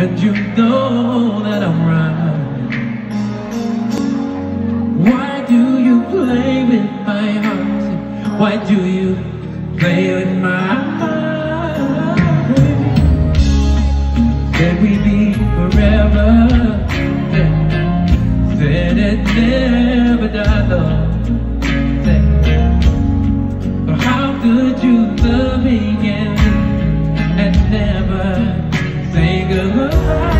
And you know that I'm right Why do you play with my heart? Why do you play with my heart? Said we be forever Said it never die, love But how could you love me again And never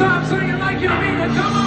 Stop singing like you mean it. Come on.